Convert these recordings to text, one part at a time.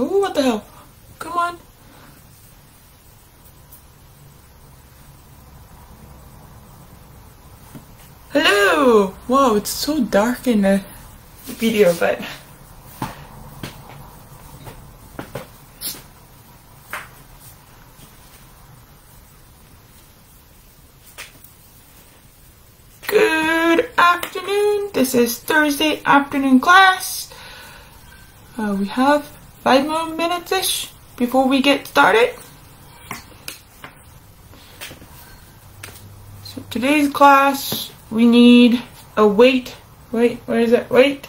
Oh, what the hell? Come on. Hello! Wow, it's so dark in the video, but Good afternoon. This is Thursday afternoon class. Uh, we have five more minutes ish before we get started. So today's class, we need a weight. Wait, where is it? Weight.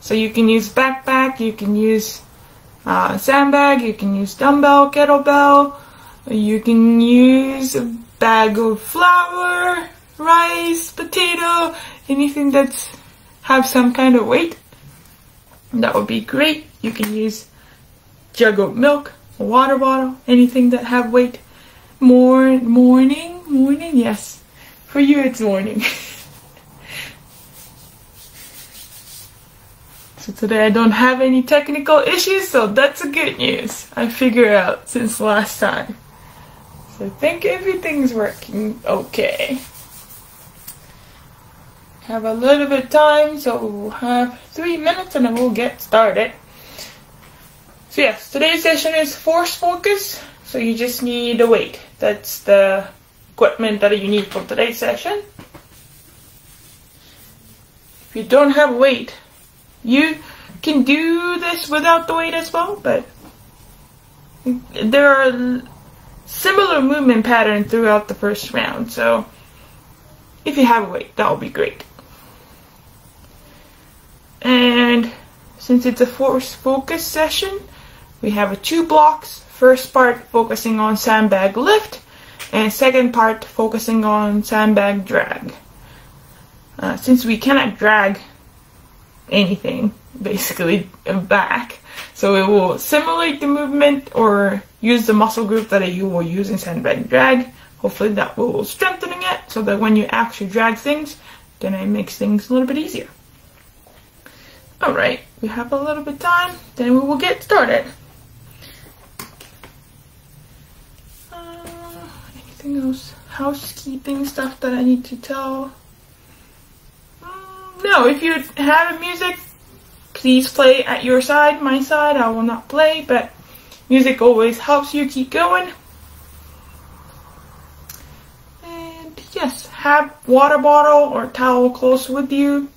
So you can use backpack, you can use uh, sandbag, you can use dumbbell, kettlebell, you can use a bag of flour, rice, potato, anything that's have some kind of weight. That would be great. You can use jug of milk, a water bottle, anything that have weight. More morning, morning, yes. For you it's morning. so today I don't have any technical issues, so that's a good news. I figured out since last time. So I think everything's working okay. Have a little bit of time, so we'll have three minutes and then we'll get started. So yes, today's session is force focus. So you just need a weight. That's the equipment that you need for today's session. If you don't have weight, you can do this without the weight as well, but there are similar movement pattern throughout the first round. So if you have a weight, that would be great. And since it's a force focus session, we have two blocks. First part focusing on sandbag lift, and second part focusing on sandbag drag. Uh, since we cannot drag anything basically back, so it will simulate the movement or use the muscle group that you will use in sandbag drag. Hopefully that will strengthening it so that when you actually drag things, then it makes things a little bit easier. Alright, we have a little bit time, then we will get started. Anything else? Housekeeping stuff that I need to tell? Mm, no, if you have music, please play at your side. My side, I will not play, but music always helps you keep going. And yes, have water bottle or towel close with you.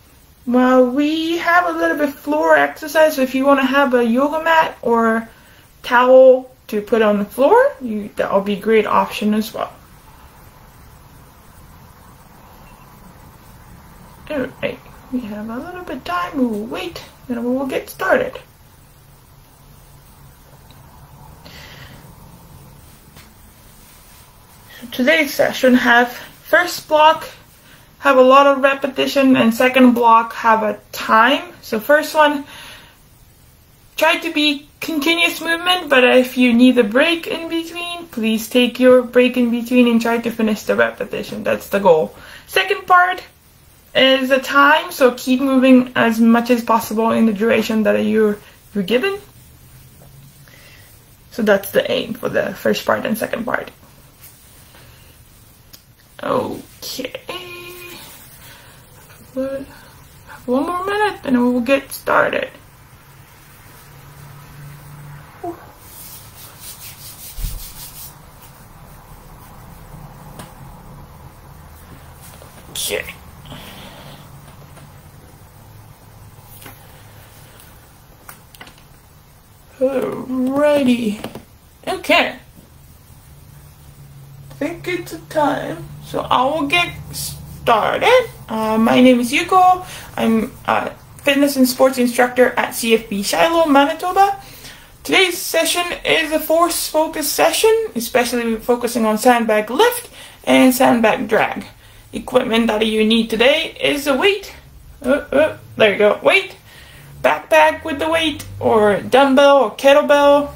Well, we have a little bit floor exercise, so if you want to have a yoga mat or towel to put on the floor, you, that will be a great option as well. Alright, we have a little bit of time, we will wait, and we will get started. So today's session have first block have a lot of repetition and second block have a time. So first one, try to be continuous movement, but if you need a break in between, please take your break in between and try to finish the repetition. That's the goal. Second part, is the time, so keep moving as much as possible in the duration that you're, you're given. So that's the aim for the first part and second part. Okay. One more minute and we will get started. Okay. Alrighty. Okay. I think it's time. So I will get started. Uh, my name is Yuko. I'm a fitness and sports instructor at CFB Shilo, Manitoba. Today's session is a force focus session, especially focusing on sandbag lift and sandbag drag. Equipment that you need today is a weight. Uh, uh, there you go. Weight backpack with the weight, or dumbbell or kettlebell,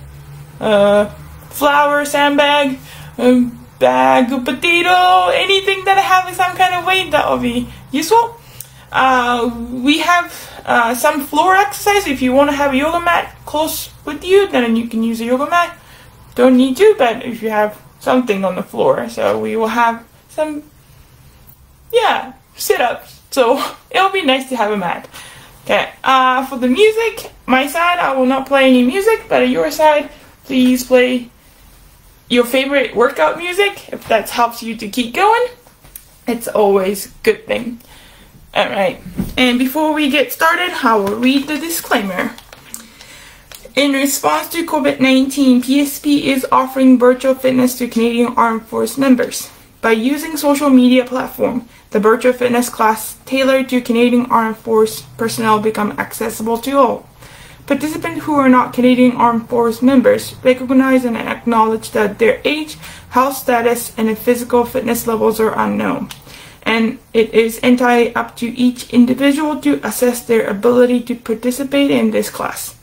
uh, flour sandbag, a bag potato, anything that has some kind of weight that will be useful. Uh, we have uh, some floor exercise. If you want to have a yoga mat close with you, then you can use a yoga mat. Don't need to, but if you have something on the floor, so we will have some, yeah, sit-ups. So it'll be nice to have a mat. Okay, uh, for the music, my side, I will not play any music, but at your side, please play your favorite workout music if that helps you to keep going. It's always a good thing. Alright, and before we get started, I will read the disclaimer. In response to COVID-19, PSP is offering virtual fitness to Canadian Armed Force members. By using social media platform, the virtual fitness class tailored to Canadian Armed Force personnel become accessible to all. Participants who are not Canadian Armed Force members recognize and acknowledge that their age, health status, and physical fitness levels are unknown, and it is entirely up to each individual to assess their ability to participate in this class.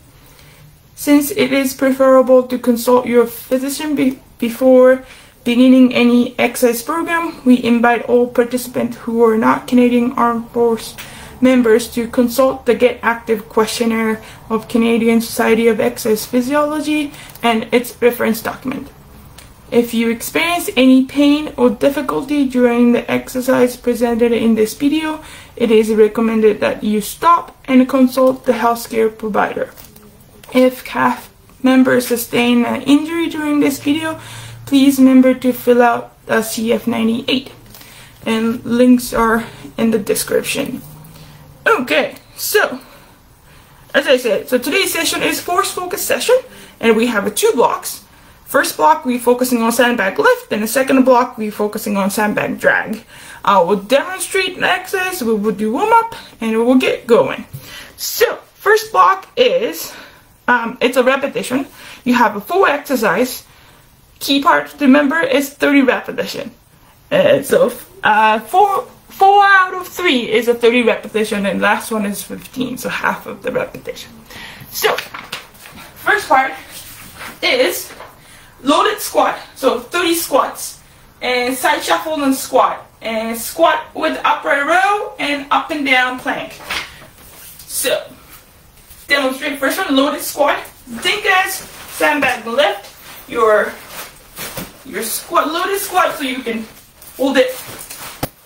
Since it is preferable to consult your physician be before Beginning any exercise program, we invite all participants who are not Canadian Armed Force members to consult the Get Active questionnaire of Canadian Society of Exercise Physiology and its reference document. If you experience any pain or difficulty during the exercise presented in this video, it is recommended that you stop and consult the healthcare provider. If CAF members sustain an injury during this video, please remember to fill out the CF98 and links are in the description. Okay, so as I said, so today's session is force focus session and we have two blocks. First block we're focusing on sandbag lift and the second block we're focusing on sandbag drag. I will demonstrate the exercise, we will do warm up and we will get going. So first block is, um, it's a repetition. You have a full exercise key part to remember is 30 repetition. Uh, so uh, four, four out of three is a 30 repetition and last one is 15, so half of the repetition. So, first part is loaded squat, so 30 squats, and side shuffle and squat, and squat with upright row and up and down plank. So, demonstrate first one, loaded squat. Think as sandbag lift, your your squat, loaded squat so you can hold it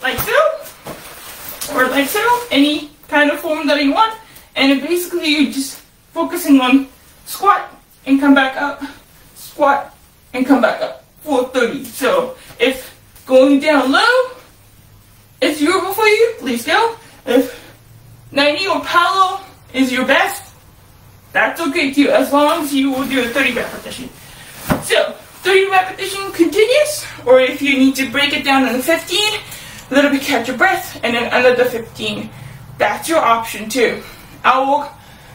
like so, or like so, any kind of form that you want. And basically you're just focusing on squat and come back up, squat and come back up for 30. So if going down low is doable for you, please go. If 90 or parallel is your best, that's okay too, as long as you will do a 30 repetition. So 30 repetition continuous, or if you need to break it down into 15, a little bit catch your breath, and then another 15. That's your option too. I will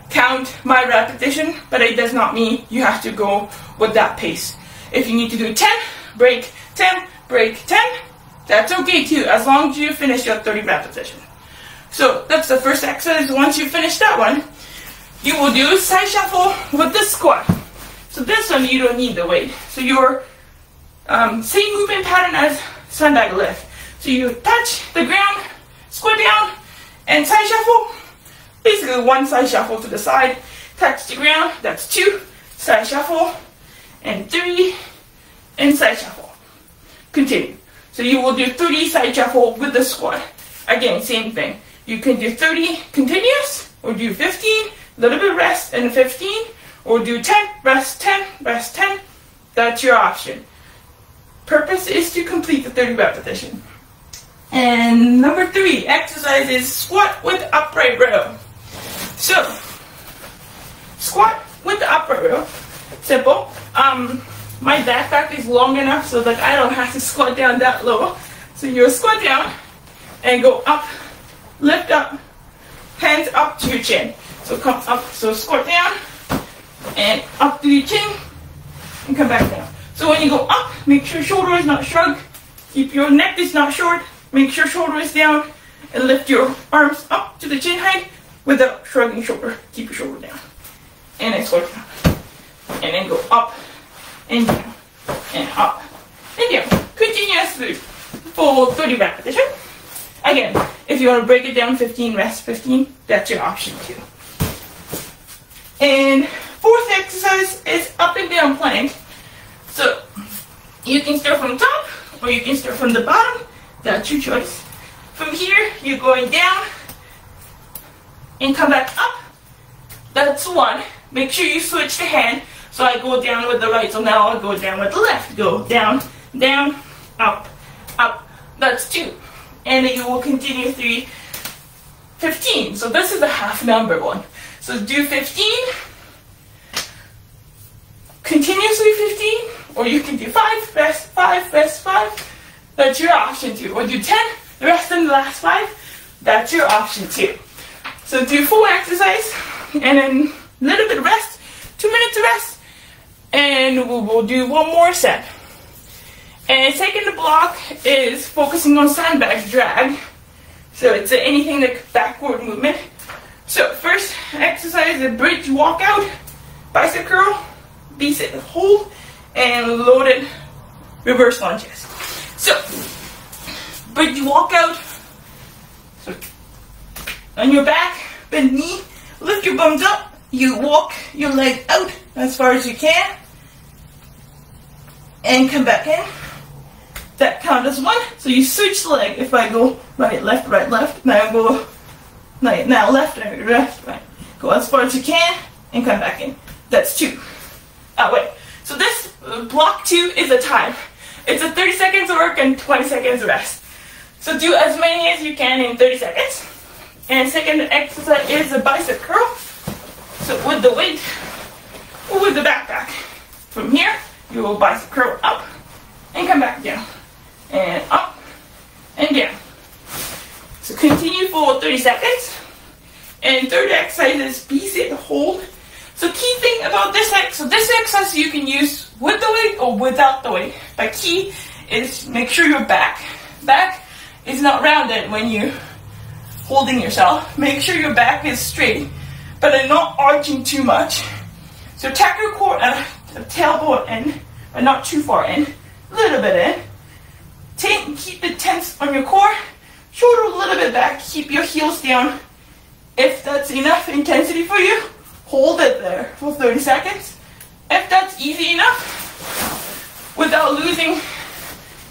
count my repetition, but it does not mean you have to go with that pace. If you need to do 10, break 10, break 10, that's okay too, as long as you finish your 30 repetition. So that's the first exercise. Once you finish that one, you will do side shuffle with the squat. So this one you don't need the weight. So your um, same movement pattern as sandbag lift. So you touch the ground, squat down, and side shuffle. Basically one side shuffle to the side, touch the ground, that's two, side shuffle, and three, and side shuffle. Continue. So you will do 30 side shuffle with the squat. Again, same thing. You can do 30 continuous, or do 15, a little bit rest, and 15, or do 10, rest 10, rest 10. That's your option. Purpose is to complete the 30 repetition. And number three, exercise is squat with upright row. So, squat with the upright row. Simple. Um, my backpack is long enough so that I don't have to squat down that low. So you squat down and go up, lift up, hands up to your chin. So come up, so squat down, and up to your chin and come back down. So when you go up, make sure shoulder is not shrugged. Keep your neck is not short. Make sure shoulder is down and lift your arms up to the chin height without shrugging shoulder. Keep your shoulder down. And then squat down. And then go up and down and up and down. Continuously for 30 repetitions. Again, if you want to break it down 15, rest 15, that's your option too. And fourth exercise is up and down plank. So you can start from top or you can start from the bottom. That's your choice. From here, you're going down and come back up. That's one. Make sure you switch the hand. So I go down with the right, so now I'll go down with the left. Go down, down, up, up. That's two. And then you will continue three, 15. So this is the half number one. So do 15, continuously 15, or you can do 5, rest 5, rest 5. That's your option too. Or do 10, the rest in the last 5. That's your option too. So do full exercise, and then a little bit of rest, 2 minutes of rest, and we'll, we'll do one more set. And second block is focusing on sandbag drag. So it's anything like backward movement. So first exercise is bridge walkout, bicep curl, bicep hold, and loaded reverse lunges. So bridge walkout. So on your back, bend knee, lift your bums up. You walk your leg out as far as you can, and come back in that count as one. So you switch the leg. If I go right, left, right, left, now go right, now left, right, left, right. Go as far as you can and come back in. That's two. Ah, wait. So this uh, block two is a time. It's a 30 seconds work and 20 seconds rest. So do as many as you can in 30 seconds. And second exercise is a bicep curl. So with the weight, with the backpack. From here, you will bicep curl up and come back down and up and down. So continue for 30 seconds. And third exercise is V-sit hold. So key thing about this exercise, so this exercise you can use with the weight or without the weight. But key is make sure your back, back is not rounded when you're holding yourself. Make sure your back is straight, but then not arching too much. So tuck your core uh, the tailbone in, but not too far in. A little bit in keep it tense on your core. Shoulder a little bit back. Keep your heels down. If that's enough intensity for you, hold it there for 30 seconds. If that's easy enough, without losing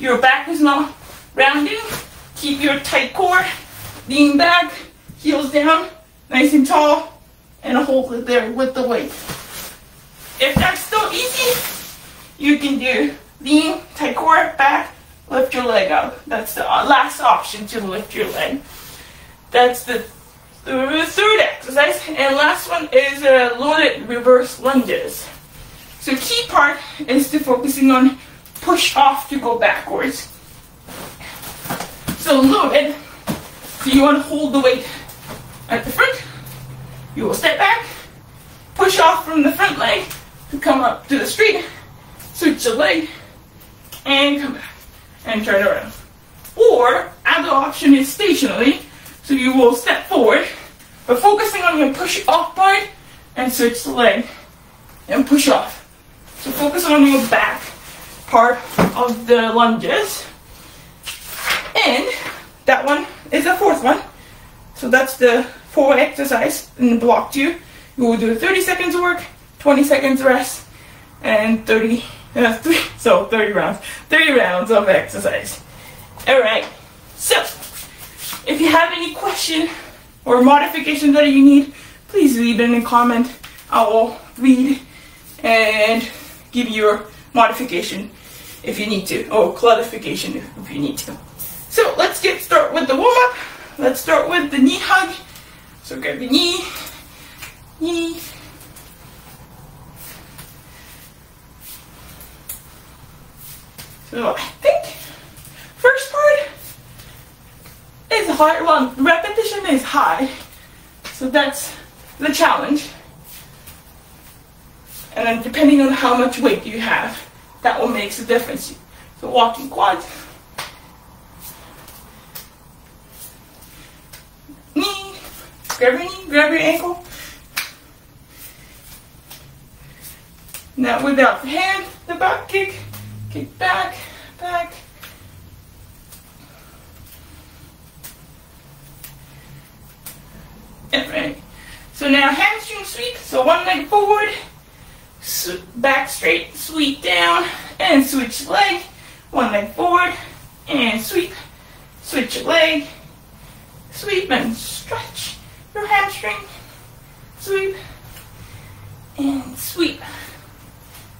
your back is not rounding, keep your tight core, lean back, heels down, nice and tall, and hold it there with the weight. If that's still easy, you can do lean, tight core, back, lift your leg up. That's the uh, last option to lift your leg. That's the, the third exercise. And last one is uh, loaded reverse lunges. So key part is to focusing on push off to go backwards. So loaded, so you want to hold the weight at the front. You will step back, push off from the front leg to come up to the street, switch the leg, and come back and turn around. Or, other option is stationary, so you will step forward, but focusing on your push off part and switch the leg and push off. So focus on your back part of the lunges. And that one is the fourth one. So that's the four exercise in block two. You will do 30 seconds work, 20 seconds rest, and 30 uh, three, so 30 rounds. 30 rounds of exercise. Alright, so if you have any question or modification that you need, please leave it in a comment. I will read and give your modification if you need to, or clarification if you need to. So let's get started with the warm up. Let's start with the knee hug. So grab your knee, knee, So I think first part is hard. one. repetition is high. So that's the challenge. And then depending on how much weight you have, that will make the difference. So walking quads. Knee, grab your knee, grab your ankle. Now without the hand, the back kick. Kick back, back. And right. So now hamstring sweep. So one leg forward, back straight, sweep down, and switch leg. One leg forward, and sweep, switch leg, sweep and stretch your hamstring, sweep, and sweep.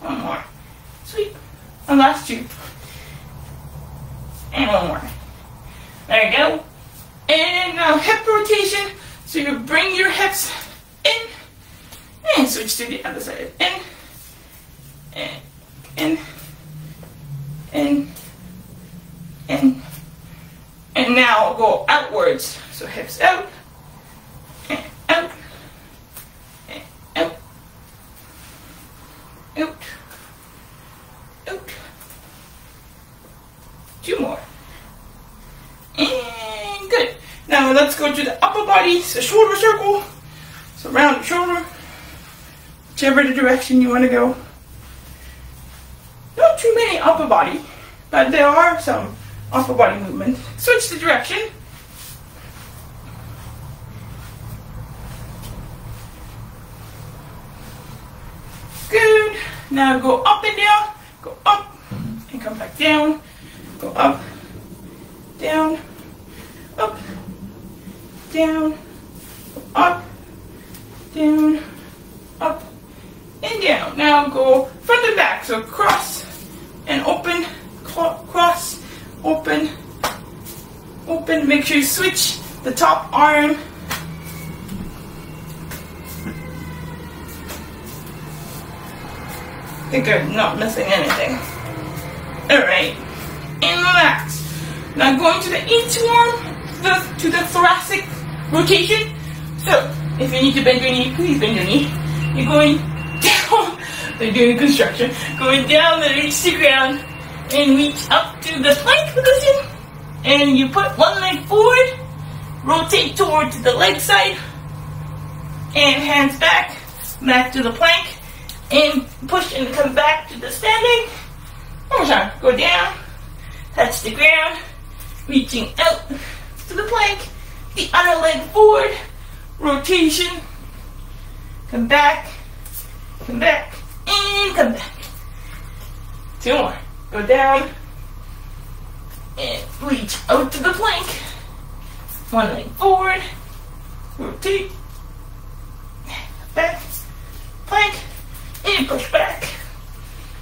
One more, sweep, and last two. And one more. There you go. And now hip rotation. So you bring your hips and switch to the other side. In, and, in, in, in. And now go outwards. So hips out, out, out, out, out. Two more. And good. Now let's go to the upper body. So shoulder circle. So round shoulder. Whichever the direction you want to go. Not too many upper body, but there are some upper body movements. Switch the direction. Good. Now go up and down. Go up and come back down. Go up, down, up, down, up, down, up, and down. Now go front and back. So cross and open, cross, open, open. Make sure you switch the top arm. I think I'm not missing anything. Alright. And relax. Now going to the inchworm, the, to the thoracic rotation. So, if you need to bend your knee, please bend your knee. You're going down, they're doing construction, going down they reach the ground and reach up to the plank position. And you put one leg forward, rotate towards the leg side, and hands back, back to the plank, and push and come back to the standing. One more time. Go down, touch the ground, reaching out to the plank, the other leg forward, rotation, come back, come back, and come back. Two more. Go down, and reach out to the plank. One leg forward, rotate, back, plank, and push back.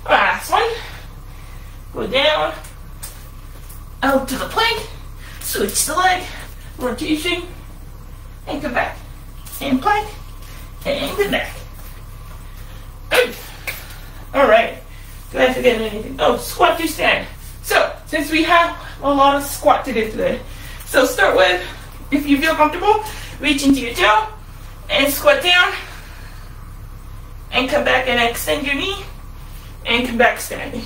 Last one. Go down, out to the plank, switch the leg, rotation, and come back. And plank, and come back. Alright. Did I forget anything? Oh, squat to stand. So, since we have a lot of squat to do today, so start with, if you feel comfortable, reach into your toe and squat down and come back and extend your knee and come back standing.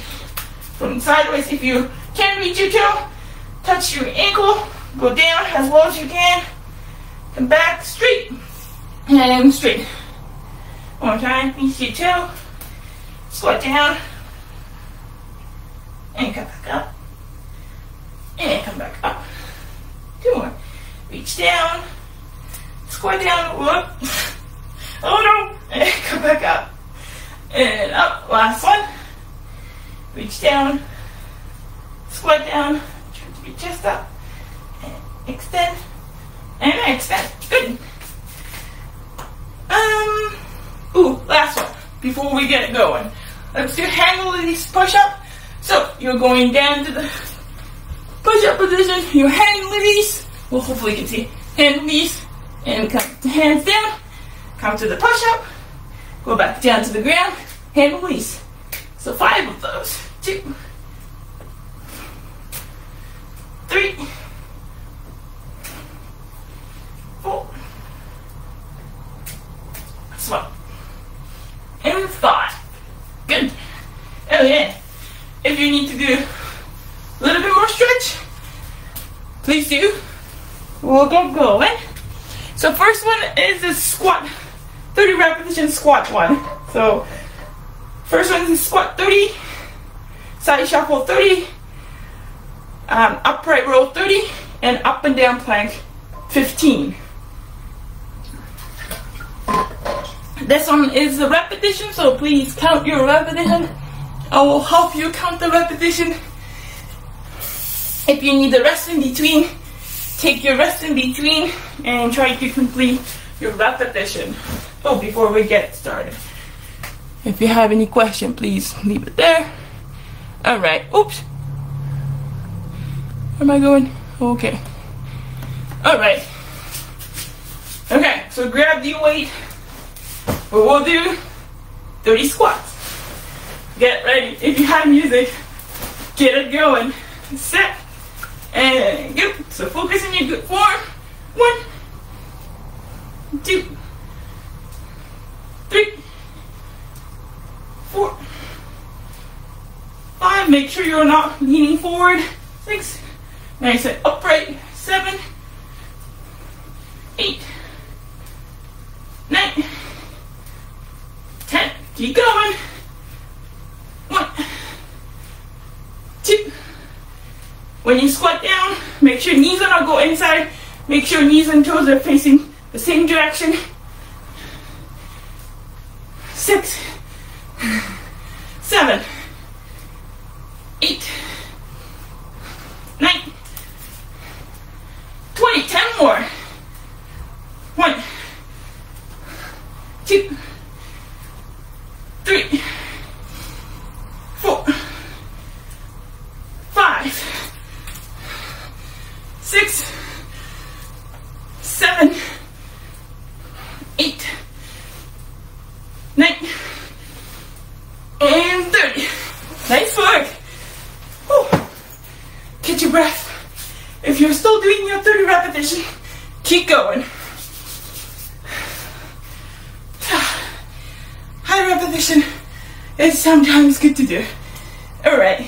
From sideways, if you can reach your toe, touch your ankle, go down as low as you can, come back straight, and straight. One more time, reach your toe, squat down, and come back up, and come back up. Two more. Reach down, squat down, whoop, oh no, and come back up, and up, last one. Reach down, squat down, turn your chest up, and extend, and extend. Good. Um, ooh, last one before we get it going. Let's do hand release push up. So you're going down to the push up position, your hand release. Well, hopefully you can see hand release, and come to hands down, come to the push up, go back down to the ground, hand release. So five of those. Two, three, four, one, and five. Good. Oh yeah. If you need to do a little bit more stretch, please do. We'll get going. So first one is the squat, 30 repetition squat one. So first one is squat 30, side shuffle 30, um, upright row 30, and up and down plank 15. This one is a repetition, so please count your repetition. I will help you count the repetition. If you need a rest in between, take your rest in between and try to complete your repetition. Oh, before we get started. If you have any question, please leave it there. Alright, oops. Where am I going? Okay. Alright. Okay, so grab the weight. We will do 30 squats. Get ready. If you have music, get it going. Set and go. So focus on your good form. One, two, three, four, five. Make sure you're not leaning forward. Six. Nice and upright. Seven, eight, nine, ten. Keep going. One, two. When you squat down, make sure knees are not go inside. Make sure knees and toes are facing the same direction. Six, seven, eight, nine, twenty. Ten more. One, two, three, four, five, six, seven, eight, nine, and thirty. Nice work. Whew. Catch your breath. If you're still doing your 30 repetition, keep going. High repetition is sometimes good to do. Alright.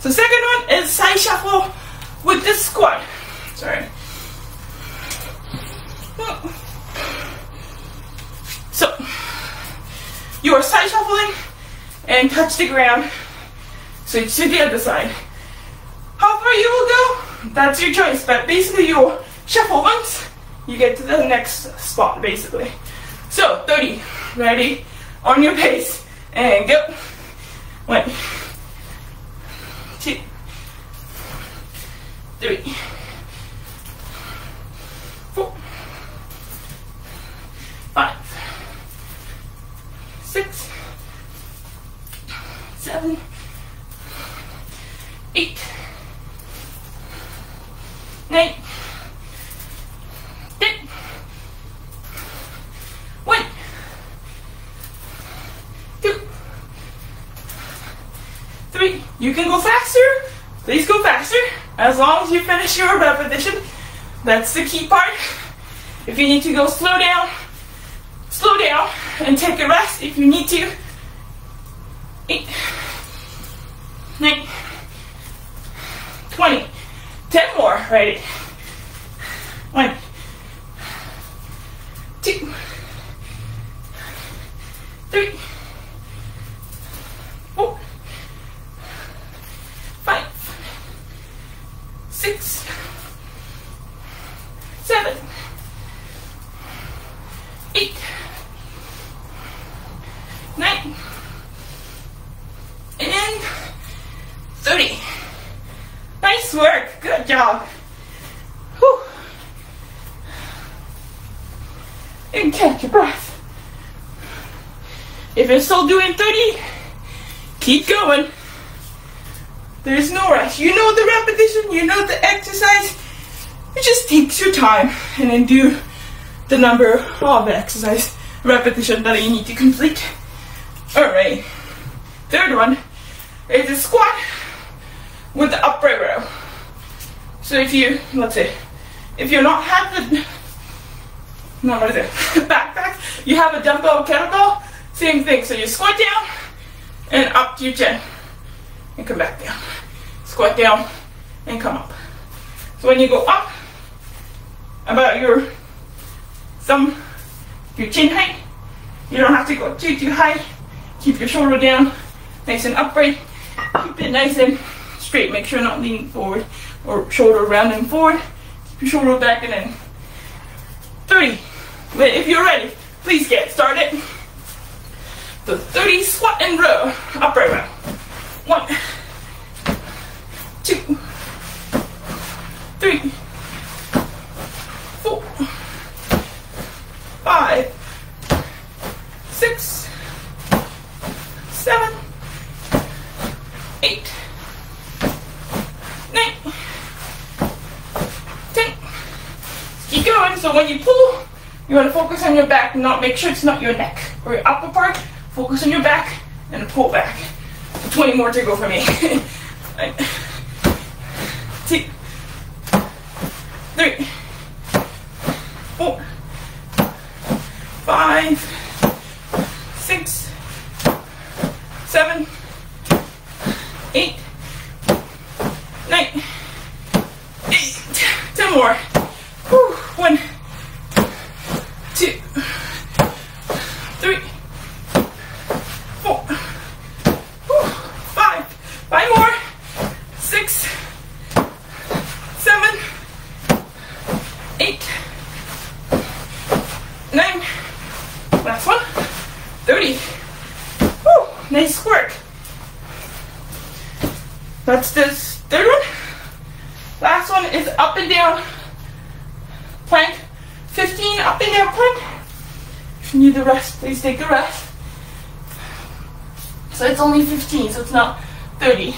So second one is side shuffle with the squat. Sorry. So you are side shuffling and touch the ground. So it's to the other side. How far you will go, that's your choice. But basically you shuffle once, you get to the next spot basically. So 30, ready, on your pace, and go. One, two, three, four, five, six, seven, eight, nine, ten. One, two, three. You can go faster. Please go faster. As long as you finish your repetition. That's the key part. If you need to go slow down, slow down and take a rest if you need to. Eight, nine, twenty. Ten more. Ready. One, two, three, four, five, six, seven, eight, nine, and thirty. Nice work. Good job. Whew. And catch your breath. If you're still doing 30, keep going. There's no rush. You know the repetition, you know the exercise. It just takes your time and then do the number of exercise repetition that you need to complete. Alright. Third one is a squat with the upright row. So if you, let's say, if you're not the, no, what is it, backpack, you have a dumbbell kettlebell, same thing. So you squat down and up to your chin and come back down. Squat down and come up. So when you go up, about your thumb, your chin height, you don't have to go too, too high. Keep your shoulder down, nice and upright. Keep it nice and straight. Make sure not leaning forward or shoulder round and forward. Keep your shoulder back and then 30. But if you're ready, please get started. The 30 squat and row, upright row. One, two, three, four, five, six, seven, eight, nine, ten. Keep going. So when you pull, you want to focus on your back, not make sure it's not your neck or your upper part. Focus on your back and pull back. 20 more to go for me. Two, three, four, five, six, seven, eight, nine, eight, ten more. Whew. One, two, three, four, whew. five, five more, six, seven, eight, nine, last one, 30. Whew. Nice work. That's this third one. Last one is up and down plank. 15 up and down plank. If you need the rest, please take a rest. So it's only 15, so it's not 30.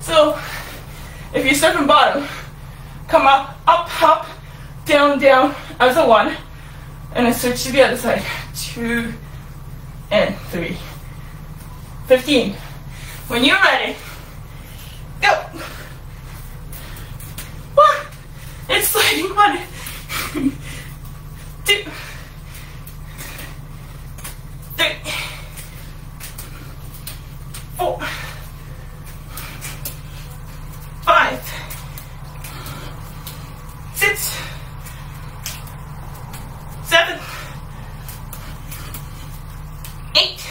So if you start from bottom, come up, up, up, down, down as a one, and then switch to the other side. Two and three. 15. When you're ready, go. One. It's sliding. Two. Three. Four. Five. Six. Seven. Eight.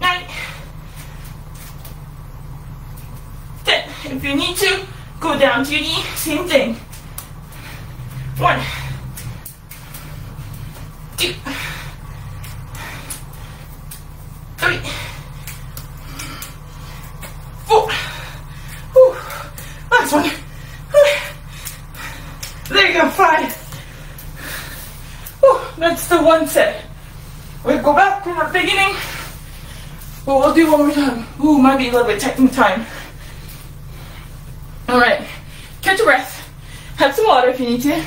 Nine. Ten. If you need to, go down to your knee, same thing. One. Two. Three. Four. Whew. Last one. There you go, five. Whew. That's the one set. We'll go back to the beginning. But we'll do one more time. Ooh, might a little bit in time. Alright. Catch your breath. Have some water if you need to.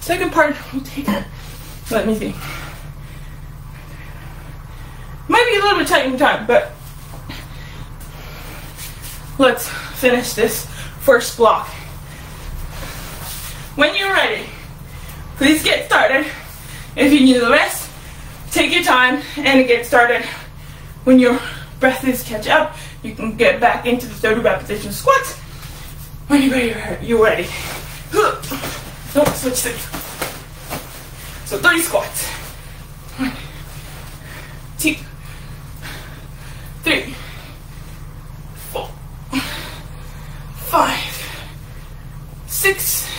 Second part, we'll take Let me see. Might be a little bit tight in time, but let's finish this first block. When you're ready, please get started. If you need the rest, take your time and get started. When your breath is catch up, you can get back into the 30 repetition squats. When you're ready, you're ready. Don't switch things. So 30 squats. One, two, three, four, five, six,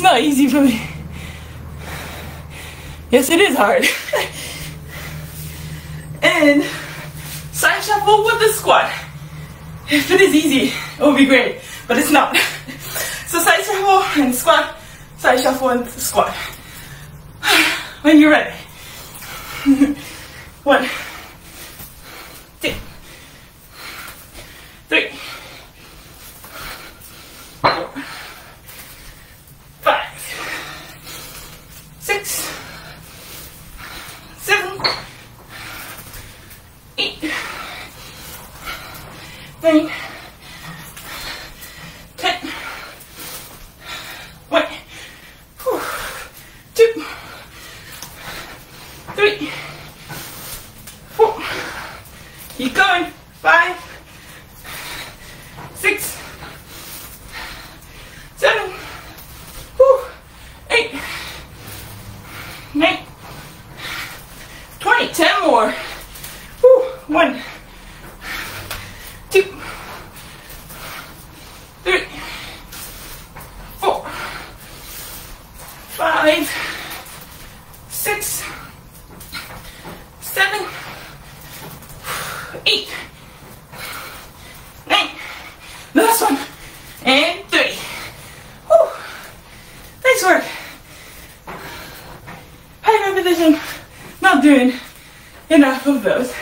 It's not easy for me. Yes, it is hard. and side shuffle with the squat. If it is easy, it would be great, but it's not. of those.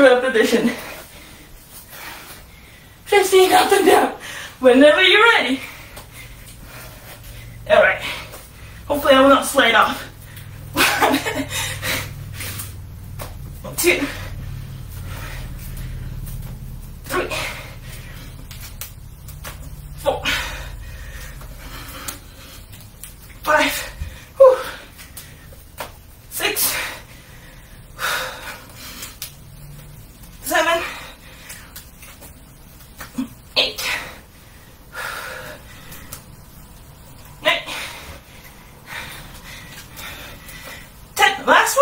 to repetition. Last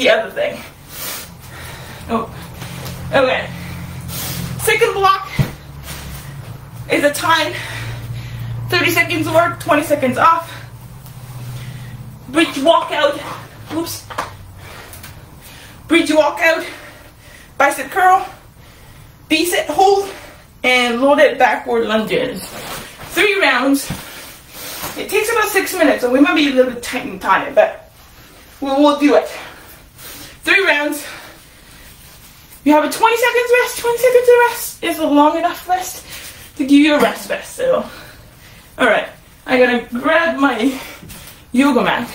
the other thing. Oh, okay. Second block is a time 30 seconds work, 20 seconds off. Bridge walkout. Oops. Bridge walkout. Bicep curl. V-sit hold. And loaded backward lunges. Three rounds. It takes about six minutes, so we might be a little bit tight and tired, but we'll, we'll do it. Three rounds. You have a 20 seconds rest. 20 seconds of rest is a long enough rest to give you a rest vest. So, all right, I'm gonna grab my yoga mat.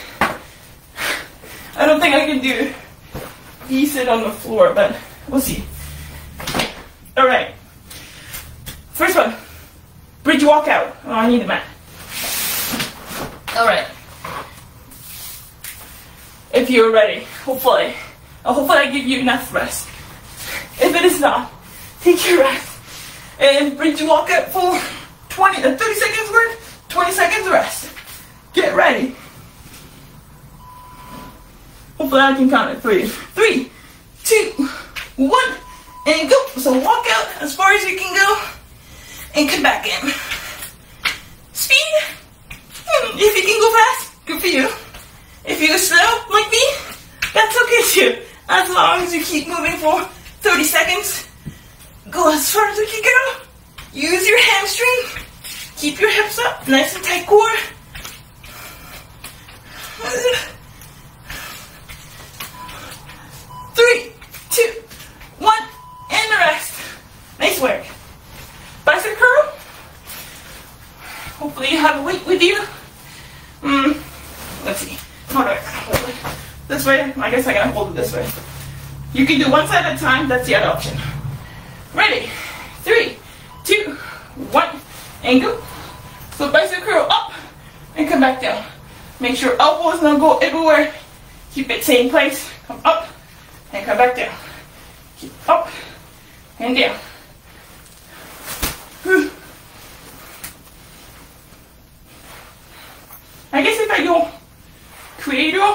I don't think I can do decent on the floor, but we'll see. All right, first one, bridge walkout. Oh, I need a mat. All right, if you're ready, hopefully, hopefully I give you enough rest. If it is not, take your rest and bridge walk up for 20, uh, 30 seconds worth, 20 seconds rest. Get ready. Hopefully I can count it. Three, three, two, one, and go. So walk out as far as you can go and come back in. Speed. Hmm, if you can go fast, good for you. If you go slow like me, that's okay too. As long as you keep moving for 30 seconds. Go as far as you can go. Use your hamstring. Keep your hips up, nice and tight core. Three, two, one, and the rest. Nice work. Bicep curl. Hopefully you have a weight with you. Mm, let's see. This way? I guess I gotta hold it this way. You can do one side at a time, that's the other option. Ready? Three, two, one, and go. So bicep curl up and come back down. Make sure elbows don't go everywhere. Keep it same place. Come up and come back down. Keep up and down. I guess if I go creator,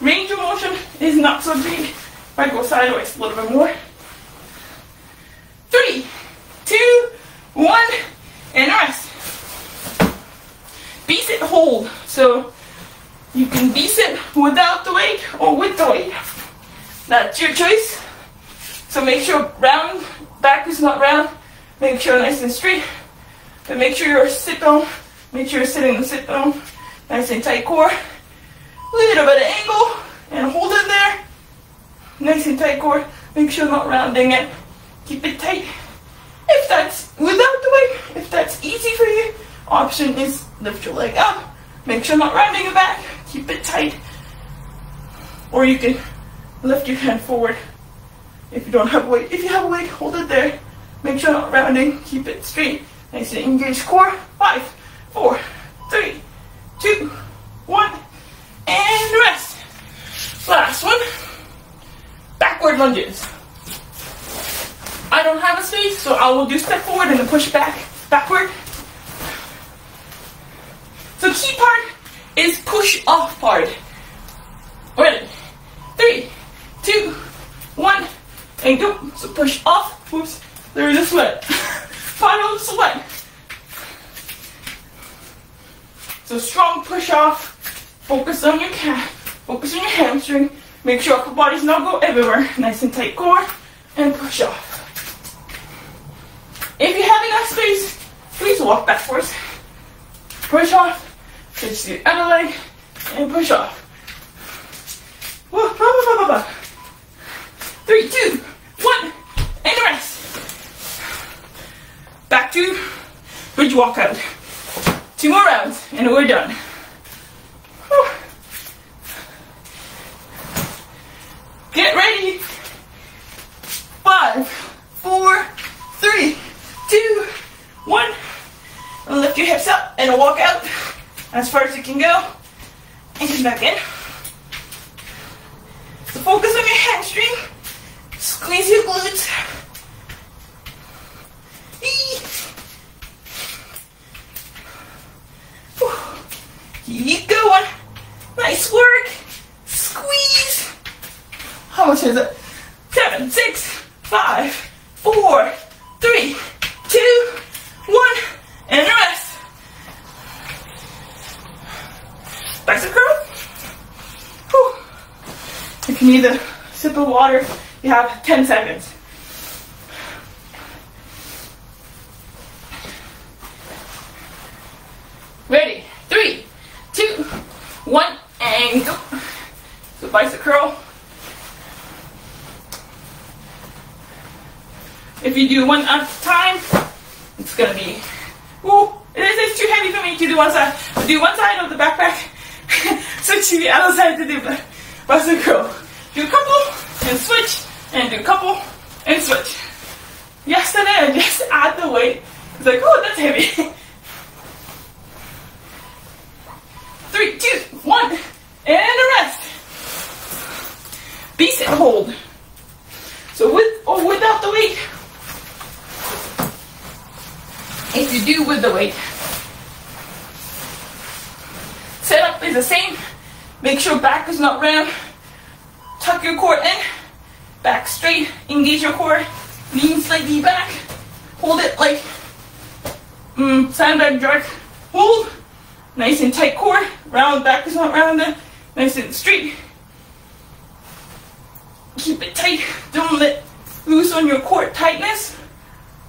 range of motion is not so big. I go sideways a little bit more. Three, two, one, and rest. V-sit hold. So you can V-sit without the weight or with the weight. That's your choice. So make sure round, back is not round. Make sure nice and straight. But make sure you're sit down. Make sure you're sitting in the sit down. Nice and tight core. Little bit of angle and hold it there. Nice and tight core. Make sure not rounding it. Keep it tight. If that's without the weight, if that's easy for you, option is lift your leg up. Make sure not rounding it back. Keep it tight. Or you can lift your hand forward if you don't have weight. If you have weight, hold it there. Make sure not rounding. Keep it straight. Nice and engaged core. Five, four, three, two, one, and rest. Last one. Backward lunges. I don't have a space, so I will do step forward and then push back, backward. So key part is push off part. Ready? Three, two, one, and go. So push off. Oops, there's a sweat. Final sweat. So strong push off. Focus on your calf. Focus on your hamstring. Make sure upper body's not go everywhere. Nice and tight core. And push off. If you have enough space, please walk backwards. Push off. Switch the other leg. And push off. Three, two, one, and rest. Back to bridge walkout. Two more rounds, and we're done. Get ready. Five, four, three, two, one. And lift your hips up and walk out as far as you can go. And come back in. So focus on your hamstring. Squeeze your glutes. Keep going. Nice work. How much is it? Seven, six, five, four, three, two, one, and rest. Bicep curl. Whew. If you need a sip of water, you have 10 seconds. Ready? Three, two, one, and go. So bicep curl. If you do one at a time, it's gonna be, ooh, it is too heavy for me to do one side. Do one side of the backpack, switch to the other side to do the bicep curl. Do a couple, and switch, and do a couple, and switch. Yesterday I just add the weight. It's like, oh, that's heavy. Three, two, one, and a rest. V-sit hold. So with or without the weight. If you do with the weight. Setup is the same. Make sure back is not round. Tuck your core in. Back straight. Engage your core. Lean slightly back. Hold it like mm, sandbag jerk. Hold. Nice and tight core. Round back is not rounded. Nice and straight. Keep it tight. Don't let loose on your core tightness.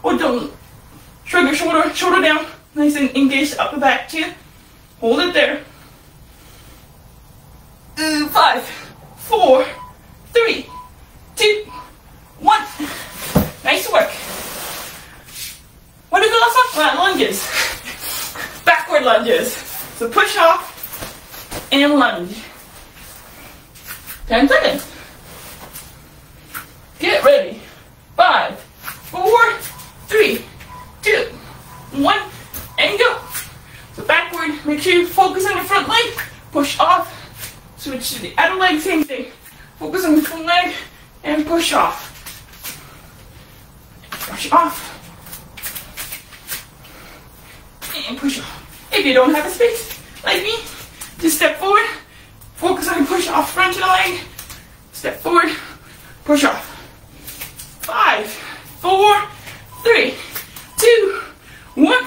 Or don't shrug your shoulder, shoulder down. Nice and engage upper back too. Hold it there. Five, four, three, one. Nice work. What is the last one? Uh, lunges. Backward lunges. So push off and lunge. 10 seconds. Get ready. Five, four, three, two, one, and go. So backward, make sure you focus on the front leg. Push off. Switch to the other leg, same thing. Focus on the front leg and push off. Push off. And push off. If you don't have a space, like me, just step forward, focus on push off front of the leg, step forward, push off. Five, four, three, two, one,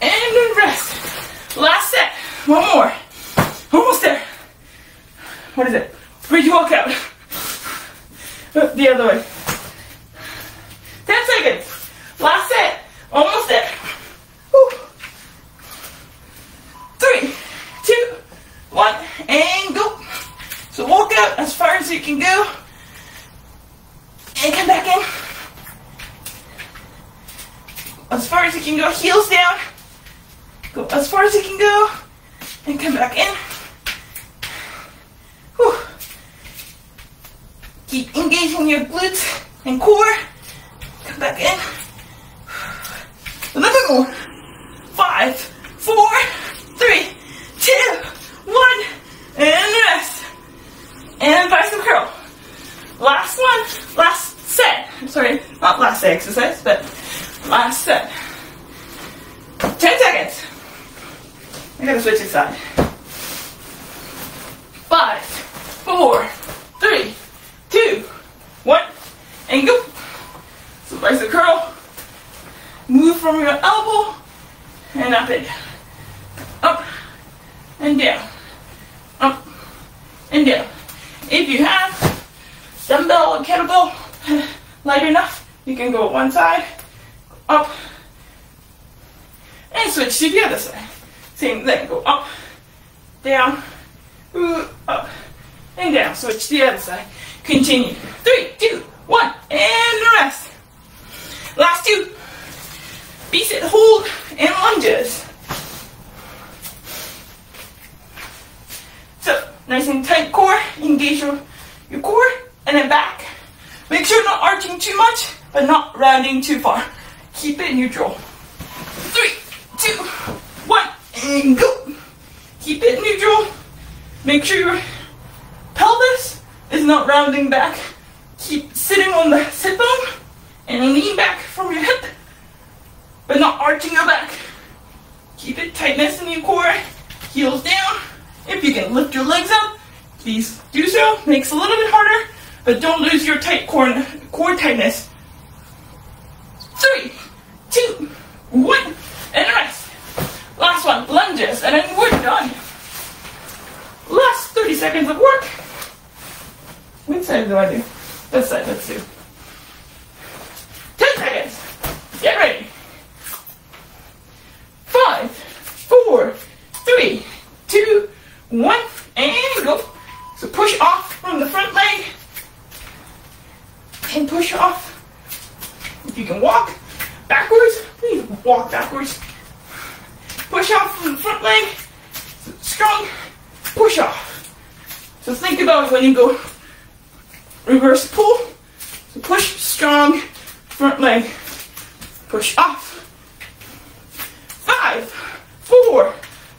and rest. Last set. One more. Almost there. What is it? Bridge walkout. Uh, The other way. Ten seconds. Last set. Almost there. Three, two, one, and go. So walk out as far as you can go. And come back in. As far as you can go, heels down. Go as far as you can go. And come back in. Whew. Keep engaging your glutes and core. Back in. A little. Five, four, three, two, one, and rest. And bicep curl. Last one, last set. I'm sorry, not last exercise, but last set. 10 seconds. I gotta switch it side. Five, four, three, two, one, and go. So bicep curl. Move from your elbow and up and down. Up and down. Up and down. If you have dumbbell or kettlebell light enough, you can go one side, up, and switch to the other side. Same thing, go up, down, up, and down. Switch to the other side. Continue. Three, two, one, and rest. Last two. V-sit, hold, and lunges. So, nice and tight core, engage your, your core, and then back. Make sure not arching too much, but rounding too far. Keep it neutral. Three, two, one, and go. Keep it neutral. Make sure your pelvis is not rounding back. Keep sitting on the sit bone and lean back from your hip, but not arching your back. Keep it tightness in your core, heels down. If you can lift your legs up, please do so. Makes a little bit harder, but don't lose your tight core, core tightness. Three, two, one, and rest. Last one, lunges, and then we're done. Last 30 seconds of work. Which side do I do? This side, let's do. 10 seconds. Get ready. Five, four, three, two, one, and go. So push off from the front leg and push off. If you can walk backwards, please walk backwards. Push off from the front leg. Strong push off. So think about when you go reverse pull. So push strong front leg. Push off. Five, four,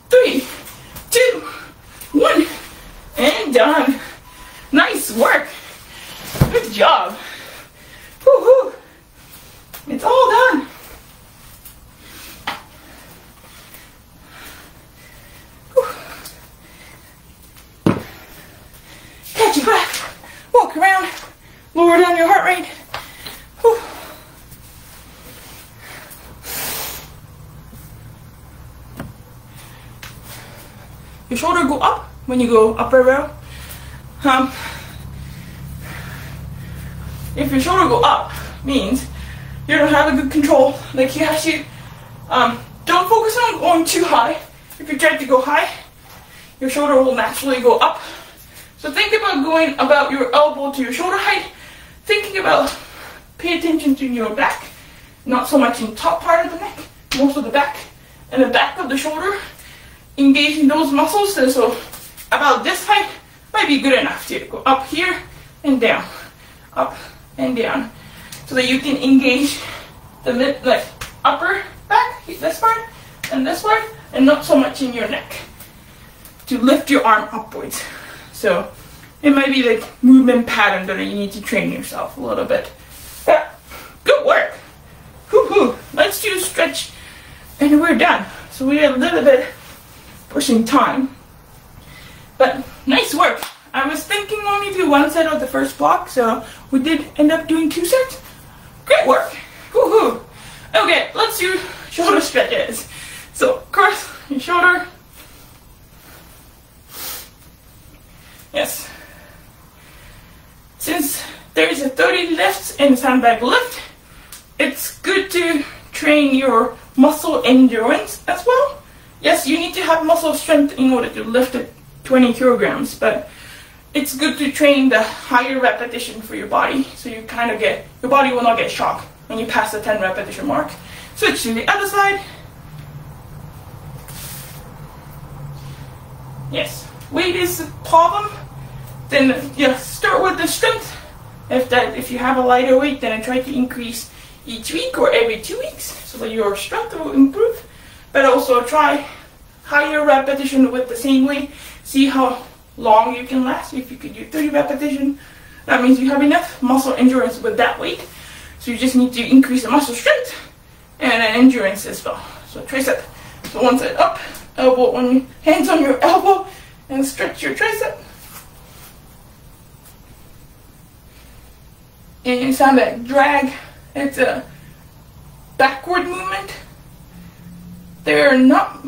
three, two, one, and done. Nice work. Good job. Woohoo! It's all done. Catch your breath. Walk around. Lower down your heart rate. Whew. Your shoulder go up when you go upper row. Um, if your shoulder go up, means you don't have a good control. Like you have to, um, don't focus on going too high. If you try to go high, your shoulder will naturally go up. So think about going about your elbow to your shoulder height. Thinking about, pay attention to your back, not so much in top part of the neck, most of the back and the back of the shoulder. Engaging those muscles, and so about this height might be good enough to go up here and down, up and down, so that you can engage the mid, like upper back, this part, and this part, and not so much in your neck to lift your arm upwards. So it might be like movement pattern that you need to train yourself a little bit. Yeah, good work. Whoo-hoo. Let's do stretch and we're done. So we are a little bit pushing time. But nice work. I was thinking only do one set of the first block, so we did end up doing two sets. Great work. Woohoo. Okay, let's do shoulder stretches. So cross your shoulder. Yes. Since there is a 30 lifts and sandbag lift, it's good to train your muscle endurance as well. Yes, you need to have muscle strength in order to lift it 20 kilograms, but it's good to train the higher repetition for your body so you kind of get, your body will not get shocked when you pass the 10 repetition mark. Switch to the other side. Yes, weight is a problem, then yeah, start with the strength. If that, if you have a lighter weight, then I try to increase each week or every two weeks so that your strength will improve. But also try higher repetition with the same weight. See how long you can last. If you could do 30 repetition, that means you have enough muscle endurance with that weight. So you just need to increase the muscle strength and endurance as well. So tricep. So one side up, elbow on hands on your elbow, and stretch your tricep. And sandbag drag. It's a backward movement. They're not.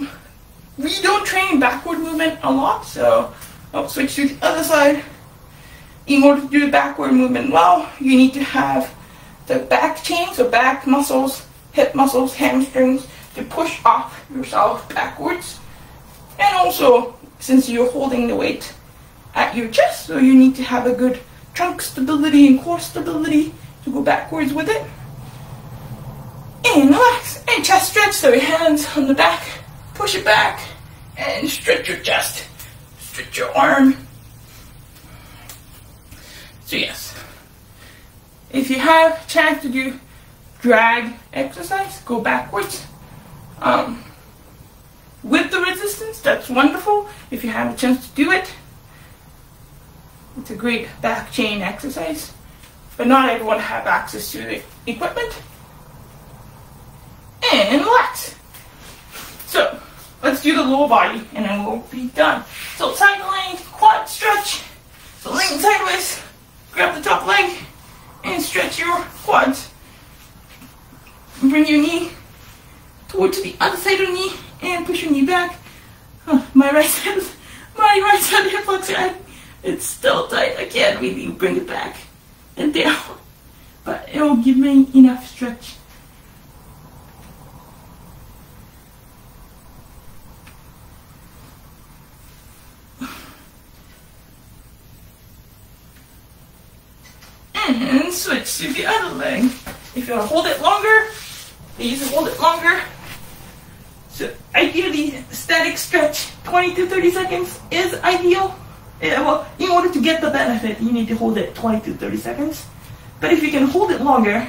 We don't train backward movement a lot, so I'll switch to the other side. In order to do the backward movement well, you need to have the back chain, so back muscles, hip muscles, hamstrings, to push off yourself backwards. And also, since you're holding the weight at your chest, so you need to have a good trunk stability and core stability to go backwards with it. And relax. And chest stretch, so your hands on the back, push it back, and stretch your chest. Stretch your arm. So yes, if you have chance to do drag exercise, go backwards. Um, with the resistance, that's wonderful. If you have a chance to do it, it's a great back chain exercise. But not everyone have access to the equipment. And relax. So, let's do the lower body and then we'll be done. So side leg, quad stretch. So laying sideways, grab the top leg and stretch your quads. Bring your knee towards the other side of the knee and push your knee back. My right side, my right side hip flexor, it's still tight. I can't really bring it back and down, but it will give me enough stretch. And switch to the other leg. If you want to hold it longer, you can hold it longer. So ideally, static stretch, 20 to 30 seconds is ideal. Yeah, well, in order to get the benefit, you need to hold it 20 to 30 seconds. But if you can hold it longer,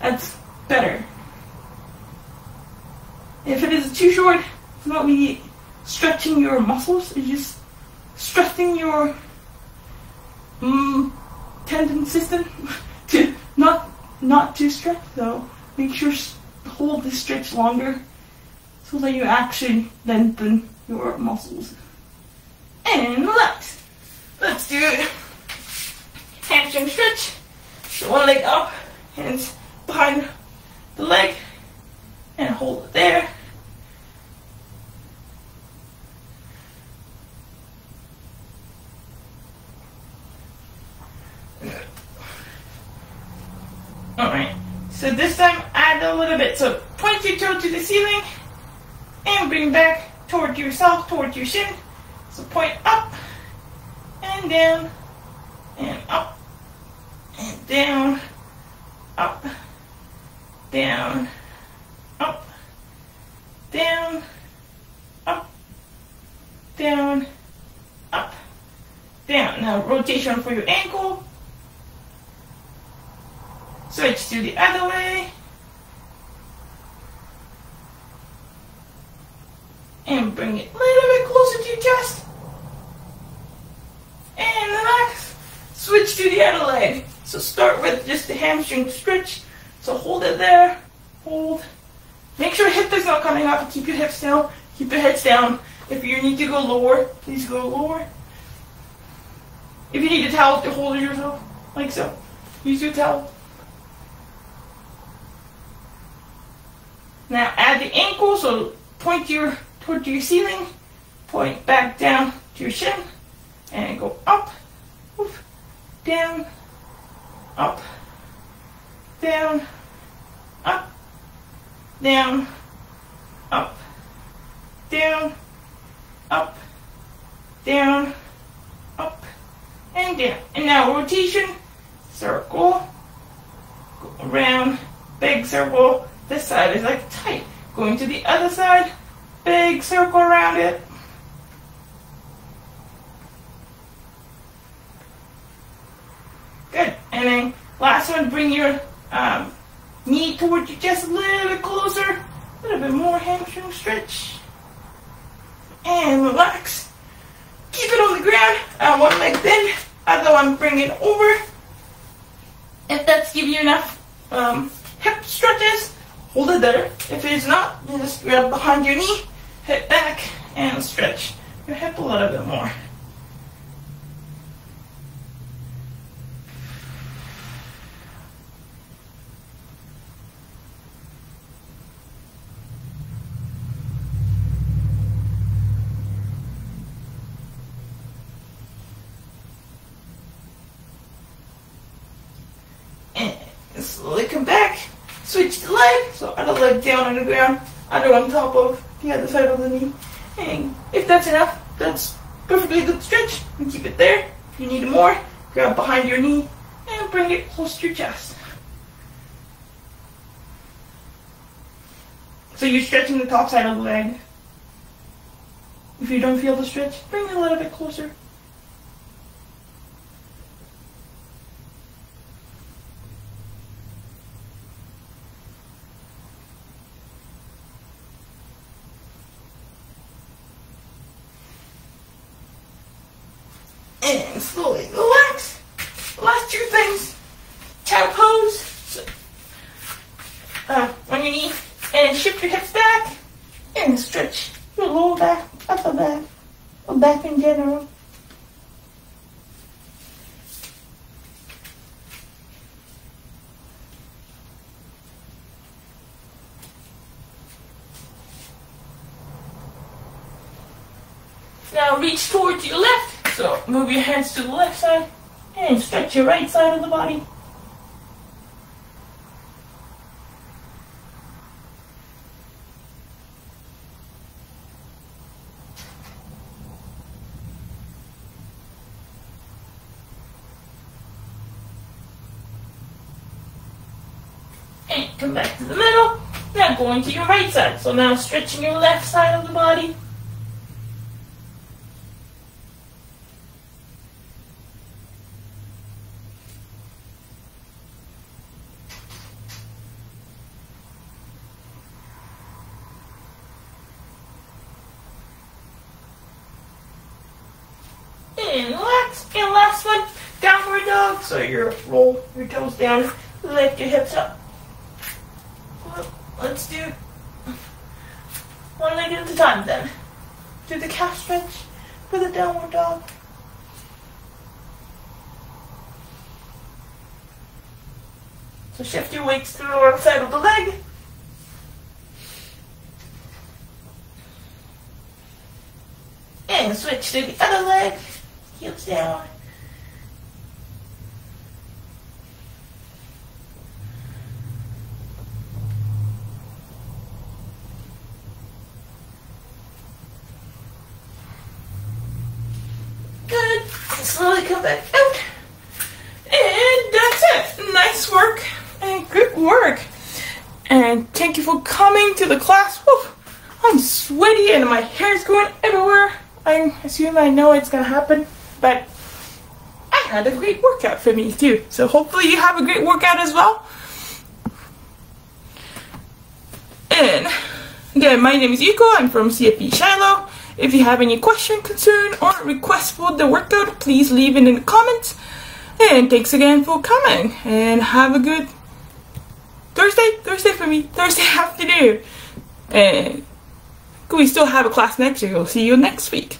that's better. If it is too short, it's not really stretching your muscles, it's just stretching your mm, tendon system not too to stretch. So make sure hold the stretch longer so that you actually lengthen your muscles and relax. Let's do it. Hamstring stretch. So one leg up, hands behind the leg, and hold it there. Alright, so this time add a little bit. Toe to the ceiling and bring back toward yourself, towards your shin. So point up and down and up and down, up, down, up, down, up, down, up, down. Now rotation for your ankle. Switch to the other way. And bring it a little bit closer to your chest. And relax. Switch to the other leg. So start with just the hamstring stretch. So hold it there. Hold. Make sure hip is not coming up. Keep your hips down. Keep your heads down. If you need to go lower, please go lower. If you need a towel to hold yourself, like so, use your towel. Now add the ankle, so point your toward your ceiling, point back down to your shin, and go up, oof, down, up, down, up, down, up, down, up, down, up, and down. And now rotation, circle, go around, big circle. This side is like tight. Going to the other side, big circle around it. Good. And then last one, bring your um, knee towards your chest a little bit closer. A little bit more hamstring stretch. And relax. Keep it on the ground. Uh, one leg bend. Other one bring it over. If that's giving you enough um, hip stretches, hold it there. If it is not, just grab behind your knee, hip back, and stretch your hip a little bit more. And slowly come back. Switch the leg. So other leg down on the ground, other on top of the other side of the knee. And if that's enough, that's perfectly good stretch. And keep it there. If you need more, grab behind your knee and bring it close to your chest. So you're stretching the top side of the leg. If you don't feel the stretch, bring it a little bit closer. and slowly relax. Last two things. Cow pose. So, uh, on your knee and shift your hips back and stretch your lower back, upper back, or back in general. Now reach towards your left. So move your hands to the left side and stretch your right side of the body. And come back to the middle. Now going to your right side. So now stretching your left side of the body. And relax. Last one, downward dog. So you roll your toes down, lift your hips up. Let's do one leg at a time then. Do the calf stretch for the downward dog. So shift your weights to the wrong side of the leg. And switch to the other leg. Heels down. Good. And slowly come back out. And that's it. Nice work. And good work. And thank you for coming to the class. Whew. I'm sweaty and my hair's going everywhere. I know it's gonna happen, but I had a great workout for me too. So hopefully you have a great workout as well. And again, my name is Yuko. I'm from CFB Shilo. If you have any question, concern, or request for the workout, please leave it in the comments. And thanks again for coming. And have a good Thursday, Thursday for me, Thursday afternoon. And we still have a class next week. We'll see you next week.